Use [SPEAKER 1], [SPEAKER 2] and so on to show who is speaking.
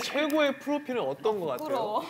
[SPEAKER 1] 최고의 프로필은 어떤 거 같아요?
[SPEAKER 2] 부끄러워.